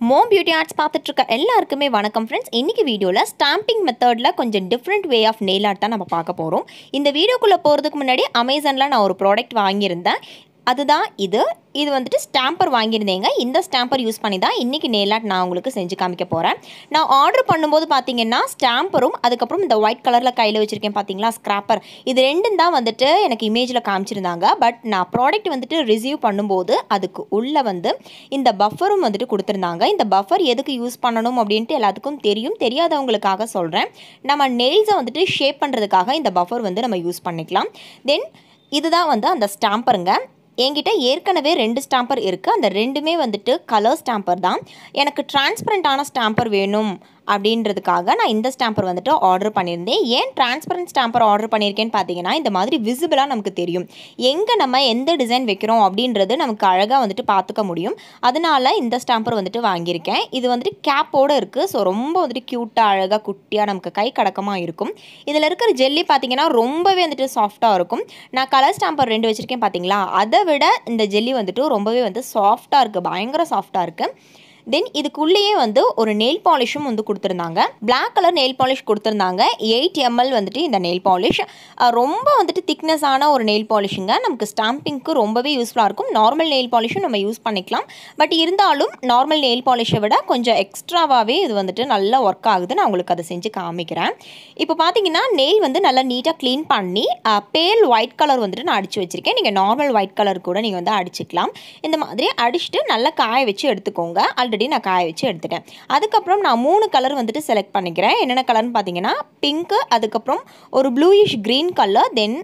Mom beauty arts பார்த்துட்ருக்க எல்லாருக்குமே வணக்கம் friends இன்றைக்கி வீடியோவில் ஸ்டாம்பிங் மெத்தடில் கொஞ்சம் different way of nail art தான் நம்ம பார்க்க போகிறோம் இந்த வீடியோக்குள்ளே போகிறதுக்கு முன்னாடி அமேசானில் நான் ஒரு ப்ராடக்ட் வாங்கியிருந்தேன். அதுதான் இது. இது வந்துட்டு ஸ்டாம்பர் வாங்கியிருந்தேங்க. இந்த ஸ்டாம்பர் யூஸ் பண்ணி தான் இன்றைக்கி நெயில் ஆர்ட் நான் உங்களுக்கு செஞ்சு காமிக்க போகிறேன் நான் ஆர்டர் பண்ணும்போது பார்த்தீங்கன்னா ஸ்டாம்பரும் அதுக்கப்புறம் இந்த ஒயிட் கலரில் கையில் வச்சுருக்கேன் பார்த்தீங்களா ஸ்க்ராப்பர் இது ரெண்டும் தான் வந்துட்டு எனக்கு இமேஜில் காமிச்சிருந்தாங்க. பட் நான் ப்ராடக்ட் வந்துட்டு ரிசீவ் பண்ணும்போது அதுக்கு உள்ளே வந்து இந்த பஃபரும் வந்துட்டு கொடுத்துருந்தாங்க. இந்த பஃபர் எதுக்கு யூஸ் பண்ணணும் அப்படின்ட்டு எல்லாத்துக்கும் தெரியும். தெரியாதவங்களுக்காக சொல்கிறேன் நம்ம நெயில்ஸை வந்துட்டு ஷேப் பண்ணுறதுக்காக இந்த பஃபர் வந்து நம்ம யூஸ் பண்ணிக்கலாம். தென் இதுதான் வந்து அந்த ஸ்டாம்பருங்க என்கிட்ட ஏற்கனவே ரெண்டு ஸ்டாம்பர் இருக்குது அந்த ரெண்டுமே வந்துட்டு கலர் ஸ்டாம்பர் தான். எனக்கு டிரான்ஸ்பரண்டான ஸ்டாம்பர் வேணும். அப்படின்றதுக்காக நான் இந்த ஸ்டாம்பர் வந்துட்டு ஆர்டர் பண்ணியிருந்தேன். ஏன் டிரான்ஸ்பரண்ட் ஸ்டாம்பர் ஆர்டர் பண்ணியிருக்கேன்னு பார்த்தீங்கன்னா இந்த மாதிரி விசிபிளாக நமக்கு தெரியும். எங்கே நம்ம எந்த டிசைன் வைக்கிறோம் அப்படின்றது நமக்கு அழகாக வந்துட்டு பார்த்துக்க முடியும். அதனால இந்த ஸ்டாம்பர் வந்துட்டு வாங்கியிருக்கேன். இது வந்துட்டு கேப்போடு இருக்குது ஸோ ரொம்ப வந்துட்டு க்யூட்டாக அழகாக குட்டியாக நமக்கு கை கடக்கமாக இருக்கும். இதில் இருக்கிற ஜெல்லி பார்த்தீங்கன்னா ரொம்பவே வந்துட்டு சாஃப்டாக இருக்கும். நான் கலர் ஸ்டாம்பர் ரெண்டு வச்சுருக்கேன் பார்த்தீங்களா? அதை விட இந்த ஜெல்லி வந்துட்டு ரொம்பவே வந்து சாஃப்டாக இருக்குது பயங்கர சாஃப்டாக இருக்குது தென் இதுக்குள்ளேயே வந்து ஒரு நெயில் பாலிஷும் வந்து கொடுத்துருந்தாங்க. பிளாக் கலர் நெயில் பாலிஷ் கொடுத்துருந்தாங்க. எயிட் எம்எல் வந்துட்டு இந்த நெயில் பாலிஷ் ரொம்ப வந்துட்டு திக்னஸான ஒரு நெயில் பாலிஷுங்க நமக்கு ஸ்டாம்பிங்க்கு ரொம்பவே யூஸ்ஃபுல்லாக இருக்கும். நார்மல் நெயில் பாலிஷும் நம்ம யூஸ் பண்ணிக்கலாம். பட் இருந்தாலும் நார்மல் நெயில் பாலிஷை விட கொஞ்சம் எக்ஸ்ட்ராவாகவே இது வந்துட்டு நல்லா ஒர்க் ஆகுது நான் உங்களுக்கு அதை செஞ்சு காமிக்கிறேன். இப்போ பார்த்தீங்கன்னா நெயில் வந்து நல்லா நீட்டாக க்ளீன் பண்ணி பேல் ஒயிட் கலர் வந்துட்டு நான் அடித்து வச்சுருக்கேன். நீங்கள் நார்மல் ஒயிட் கலர் கூட நீங்கள் வந்து அடிச்சுக்கலாம். இந்த மாதிரி அடிச்சுட்டு நல்லா காய வச்சு எடுத்துக்கோங்க. ஆல்ரெடி நான் காய வச்சு எடுத்துட்டேன். அதுக்கப்புறம் நான் மூணு கலர் வந்துட்டு செலக்ட் பண்ணிக்கிறேன். என்னென்ன கலர்னு பார்த்தீங்கன்னா பிங்க்கு அதுக்கப்புறம் ஒரு bluish green colour then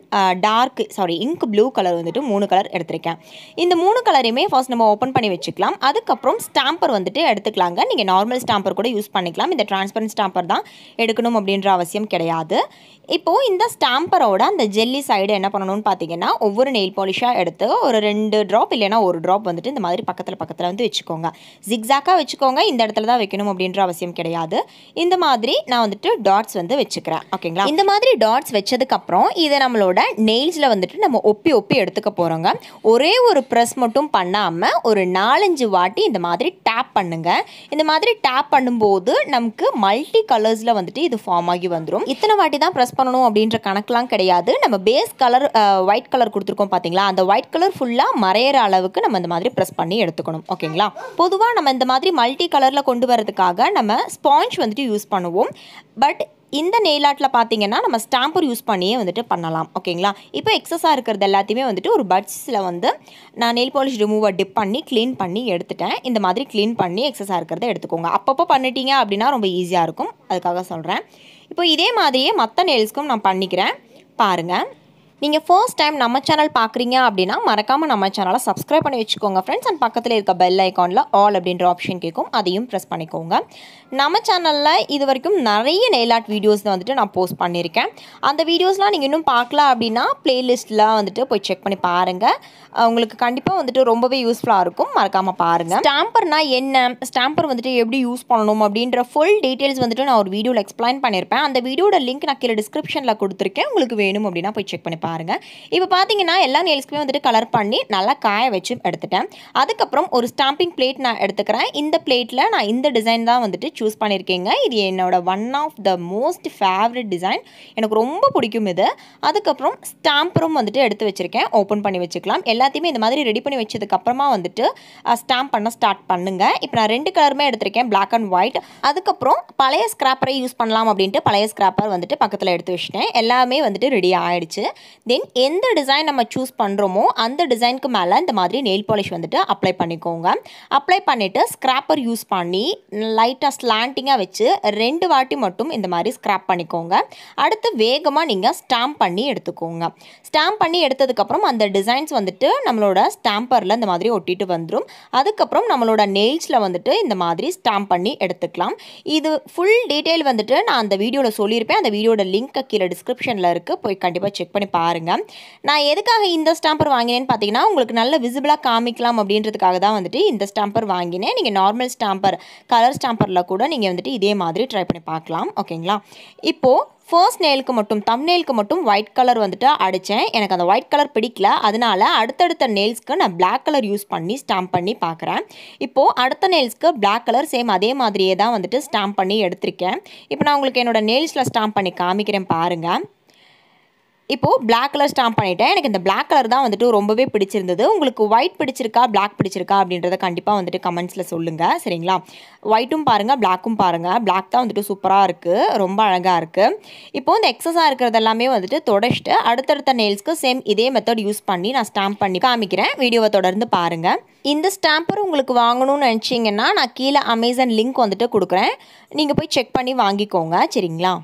dark sorry ink blue colour வந்துட்டு மூணு கலர் எடுத்திருக்கேன். இந்த மூணு கலரையுமே ஃபர்ஸ்ட் நம்ம ஓப்பன் பண்ணி வச்சுக்கலாம். அதுக்கப்புறம் ஸ்டாம்பர் வந்துட்டு எடுத்துக்கலாங்க. நீங்கள் நார்மல் ஸ்டாம்பர் கூட யூஸ் பண்ணிக்கலாம். இந்த டிரான்ஸ்பரண்ட் ஸ்டாம்பர் தான் எடுக்கணும் அப்படின்ற அவசியம் கிடையாது. இப்போது இந்த ஸ்டாம்பரோட அந்த ஜெல்லி சைடு என்ன பண்ணணும்னு பார்த்தீங்கன்னா ஒவ்வொரு நெயில் பாலிஷாக எடுத்து ஒரு ரெண்டு ட்ராப் இல்லைனா ஒரு ட்ராப் வந்துட்டு இந்த மாதிரி பக்கத்தில் பக்கத்தில் வந்து வச்சுக்கோங்க. ஜிக்ஸாக்காக வச்சுக்கோங்க. இந்த இடத்துல தான் வைக்கணும் அப்படின்ற அவசியம் கிடையாது. இந்த மாதிரி நான் வந்துட்டு டாட்ஸ் வந்து வச்சுக்கிறேன். ஓகேங்களா இந்த மாதிரி டாட்ஸ் வச்சதுக்கப்புறம் இதை நம்மளோட நெயில்ஸில் வந்துட்டு நம்ம ஒப்பி ஒப்பி எடுத்துக்க போகிறோங்க ஒரே ஒரு ப்ரெஸ் மட்டும் பண்ணாமல் ஒரு நாலஞ்சு வாட்டி இந்த மாதிரி டேப் பண்ணுங்க. இந்த மாதிரி டேப் பண்ணும்போது நமக்கு மல்டி கலர்ஸில் வந்துட்டு இது ஃபார்ம் ஆகி வந்துடும் இத்தனை வாட்டி தான் ப்ரெஸ் பண்ணணும் அப்படின்ற கணக்கெலாம் கிடையாது. நம்ம பேஸ் கலர் ஒயிட் கலர் கொடுத்துருக்கோம் பார்த்தீங்களா அந்த ஒயிட் கலர் ஃபுல்லாக மறையிற அளவுக்கு நம்ம இந்த மாதிரி ப்ரெஸ் பண்ணி எடுத்துக்கணும். ஓகேங்களா பொதுவாக நம்ம இந்த மாதிரி மல்டி கலரில் கொண்டு வரதுக்காக நம்ம ஸ்பாஞ்ச் வந்துட்டு யூஸ் பண்ணுவோம். பட் இந்த நெயில் ஆர்ட்டில் பார்த்தீங்கன்னா நம்ம ஸ்டாம்பர் யூஸ் பண்ணியே வந்துட்டு பண்ணலாம். ஓகேங்களா? இப்போ எக்ஸஸாக இருக்கிறது எல்லாத்தையுமே வந்துட்டு ஒரு பட்ஸில் வந்து நான் நெயில் பாலிஷ் ரிமூவர் டிப் பண்ணி க்ளீன் பண்ணி எடுத்துட்டேன். இந்த மாதிரி க்ளீன் பண்ணி எக்ஸஸாக இருக்கிறத எடுத்துக்கோங்க. அப்பப்போ பண்ணிட்டீங்க அப்படின்னா ரொம்ப ஈஸியாக இருக்கும். அதுக்காக சொல்கிறேன் இப்போ இதே மாதிரியே மற்ற நெயில்ஸ்க்கும் நான் பண்ணிக்கிறேன். பாருங்கள் நீங்கள் ஃபர்ஸ்ட் டைம் நம்ம சேனல் பார்க்குறீங்க அப்படின்னா மறக்காமல் நம்ம சேனலை சப்ஸ்கிரைப் பண்ணி வச்சுக்கோங்க ஃப்ரெண்ட்ஸ் அண்ட் பக்கத்தில் இருக்க பெல் ஐக்கானில் ஆல் அப்படின்ற ஆப்ஷன் கேட்கும் அதையும் ப்ரெஸ் பண்ணிக்கோங்க. நம்ம சேனலில் இது வரைக்கும் நிறைய நெயில் ஆர்ட் வீடியோஸ் வந்துட்டு நான் போஸ்ட் பண்ணியிருக்கேன் அந்த வீடியோஸ்லாம் நீங்கள் இன்னும் பார்க்கல அப்படின்னா பிளேலிஸ்ட்லாம் வந்துட்டு போய் செக் பண்ணி பாருங்கள் உங்களுக்கு கண்டிப்பாக வந்துட்டு ரொம்பவே யூஸ்ஃபுல்லாக இருக்கும். மறக்காமல் பாருங்கள் ஸ்டாம்பர்னால் என்ன? ஸ்டாம்பர் வந்துட்டு எப்படி யூஸ் பண்ணணும் அப்படின்ற ஃபுல் டீட்டெயில்ஸ் வந்துட்டு நான் ஒரு வீடியோவில் எக்ஸ்பிளைன் பண்ணியிருப்பேன் அந்த வீடியோட லிங்க் நான் கீழே டிஸ்கிரிப்ஷனில் கொடுத்துருக்கேன். உங்களுக்கு வேணும் அப்படின்னா போய் செக் பண்ணி பாருங்கள் பாருங்கள் இப்போ பார்த்தீங்கன்னா எல்லா நெயில்ஸ்க்குமே வந்துட்டு கலர் பண்ணி நல்லா காய வச்சு எடுத்துட்டேன். அதுக்கப்புறம் ஒரு ஸ்டாம்பிங் பிளேட் நான் எடுத்துக்கிறேன். இந்த பிளேட்டில் நான் இந்த டிசைன் தான் வந்துட்டு சூஸ் பண்ணியிருக்கேங்க இது என்னோட one of the most favourite design எனக்கு ரொம்ப பிடிக்கும் இது. அதுக்கப்புறம் ஸ்டாம்பரும் வந்துட்டு எடுத்து வச்சுருக்கேன். ஓப்பன் பண்ணி வச்சுக்கலாம். எல்லாத்தையுமே இந்த மாதிரி ரெடி பண்ணி வச்சதுக்கப்புறமா வந்துட்டு ஸ்டாம்ப் பண்ண ஸ்டார்ட் பண்ணுங்கள் இப்போ நான் ரெண்டு கலருமே எடுத்திருக்கேன். பிளாக் அண்ட் ஒயிட் அதுக்கப்புறம் பழைய ஸ்கிராப்பரை யூஸ் பண்ணலாம் அப்படின்ட்டு பழைய ஸ்கிராப்பர் வந்துட்டு பக்கத்தில் எடுத்து வச்சிட்டேன். எல்லாமே வந்துட்டு ரெடி ஆகிடுச்சு தென் எந்த டிசைன் நம்ம சூஸ் பண்ணுறோமோ அந்த டிசைனுக்கு மேலே இந்த மாதிரி நெயில் பாலிஷ் வந்துட்டு அப்ளை பண்ணிக்கோங்க. அப்ளை பண்ணிவிட்டு ஸ்க்ராப்பர் யூஸ் பண்ணி லைட்டாக ஸ்லாண்டிங்காக வச்சு ரெண்டு வாட்டி மட்டும் இந்த மாதிரி ஸ்க்ராப் பண்ணிக்கோங்க. அடுத்து வேகமாக நீங்கள் ஸ்டாம்ப் பண்ணி எடுத்துக்கோங்க. ஸ்டாம்ப் பண்ணி எடுத்ததுக்கப்புறம் அந்த டிசைன்ஸ் வந்துட்டு நம்மளோட ஸ்டாம்பரில் இந்த மாதிரி ஒட்டிட்டு வந்துடும் அதுக்கப்புறம் நம்மளோட நெயில்ஸில் வந்துட்டு இந்த மாதிரி ஸ்டாம்ப் பண்ணி எடுத்துக்கலாம். இது ஃபுல் டீட்டெயில் வந்துட்டு நான் அந்த வீடியோவில் சொல்லியிருப்பேன். அந்த வீடியோட லிங்க் கீழே டிஸ்கிரிப்ஷனில் இருக்குது போய் கண்டிப்பாக செக் பண்ணி பாருங்கள் பாருங்கள் நான் எதுக்காக இந்த ஸ்டாம்பர் வாங்கினேன்னு பார்த்தீங்கன்னா உங்களுக்கு நல்ல விசிபிளாக காமிக்கலாம் அப்படின்றதுக்காக தான் வந்துட்டு இந்த ஸ்டாம்பர் வாங்கினேன். நீங்கள் நார்மல் ஸ்டாம்பர் கலர் ஸ்டாம்பரில் கூட நீங்கள் வந்துட்டு இதே மாதிரி ட்ரை பண்ணி பார்க்கலாம். ஓகேங்களா இப்போது ஃபர்ஸ்ட் நெயிலுக்கு மட்டும் தம் நெயிலுக்கு மட்டும் ஒயிட் கலர் வந்துட்டு அடித்தேன் எனக்கு அந்த ஒயிட் கலர் பிடிக்கல. அதனால அடுத்தடுத்த நெயில்ஸ்க்கு நான் பிளாக் கலர் யூஸ் பண்ணி ஸ்டாம்ப் பண்ணி பார்க்குறேன். இப்போது அடுத்த நெயில்ஸ்க்கு பிளாக் கலர் சேம் அதே மாதிரியே தான் வந்துட்டு ஸ்டாம்ப் பண்ணி எடுத்திருக்கேன். இப்போ நான் உங்களுக்கு என்னோட நெயில்ஸில் ஸ்டாம்ப் பண்ணி காமிக்கிறேன் பாருங்கள் இப்போது பிளாக் கலர் ஸ்டாம்ப் பண்ணிட்டேன். எனக்கு இந்த பிளாக் கலர் தான் வந்துட்டு ரொம்பவே பிடிச்சிருந்தது. உங்களுக்கு ஒயிட் பிடிச்சிருக்கா பிளாக் பிடிச்சிருக்கா அப்படின்றத கண்டிப்பாக வந்துட்டு கமெண்ட்ஸில் சொல்லுங்கள் சரிங்களா? ஒயிட்டும் பாருங்கள் பிளாக்கும் பாருங்கள் பிளாக் தான் வந்துட்டு சூப்பராக இருக்குது ரொம்ப அழகாக இருக்குது இப்போது இந்த எக்ஸஸாக இருக்கிறது எல்லாமே வந்துட்டு தொடச்சிட்டு அடுத்தடுத்த நெயில்ஸ்க்கு சேம் இதே மெத்தட் யூஸ் பண்ணி நான் ஸ்டாம்ப் பண்ணி காமிக்கிறேன். வீடியோவை தொடர்ந்து பாருங்கள் இந்த ஸ்டாம்பர் உங்களுக்கு வாங்கணும்னு நினச்சிங்கன்னா நான் கீழே அமேசான் லிங்க் வந்துட்டு கொடுக்குறேன். நீங்கள் போய் செக் பண்ணி வாங்கிக்கோங்க. சரிங்களா?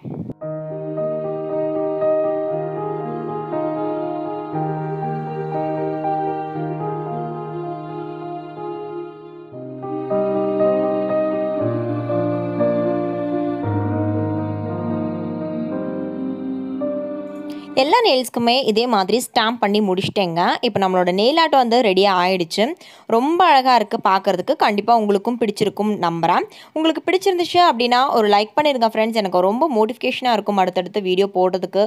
எல்லா நெயில்ஸ்க்குமே இதே மாதிரி ஸ்டாம்ப் பண்ணி முடிச்சிட்டேங்க. இப்போ நம்மளோட நெயில் ஆர்ட் வந்து ரெடியாக ஆயிடுச்சு. ரொம்ப அழகாக இருக்குது பார்க்குறதுக்கு கண்டிப்பாக உங்களுக்கும் பிடிச்சிருக்கும் நம்புகிறேன் உங்களுக்கு பிடிச்சிருந்துச்சு அப்படின்னா ஒரு லைக் பண்ணிடுங்க ஃப்ரெண்ட்ஸ் எனக்கு ரொம்ப மோட்டிஃபிகேஷனாக இருக்கும் அடுத்தடுத்து வீடியோ போடுறதுக்கு.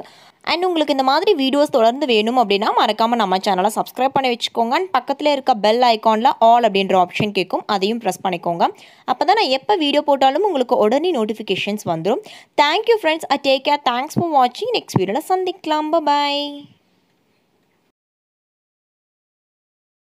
அண்ட் உங்களுக்கு இந்த மாதிரி வீடியோஸ் தொடர்ந்து வேணும் அப்படின்னா மறக்காமல் நம்ம சேனலை சப்ஸ்கிரைப் பண்ணி வச்சுக்கோங்க. அண்ட் பக்கத்தில் இருக்க பெல் ஐக்கானில் ஆல் அப்படின்ற ஆப்ஷன் கேட்கும். அதையும் ப்ரெஸ் பண்ணிக்கோங்க. அப்போ தான் நான் எப்போ வீடியோ போட்டாலும் உங்களுக்கு உடனே நோட்டிஃபிகேஷன்ஸ் வந்துடும் thank you friends uh take care thanks for வாட்சிங் நெக்ஸ்ட் வீடியோவில் சந்திக்கலாம். பாய்